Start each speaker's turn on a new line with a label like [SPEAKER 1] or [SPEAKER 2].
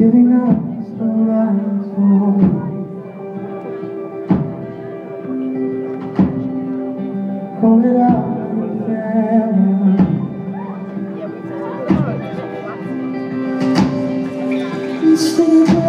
[SPEAKER 1] giving up is the last one. Call it out, sing